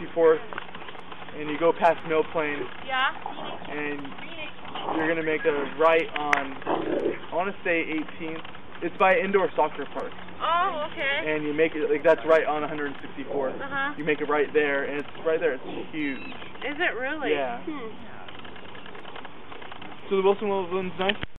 Before, and you go past Mill Plain. Yeah. And you're gonna make a right on, I want to say 18th. It's by indoor soccer park, Oh, okay. and you make it like that's right on 164. Uh-huh. You make it right there, and it's right there. It's huge. Is it really? Yeah. Hmm. So the Wilson Woodlands nice.